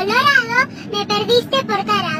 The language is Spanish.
Colorado, me perdiste por tarado.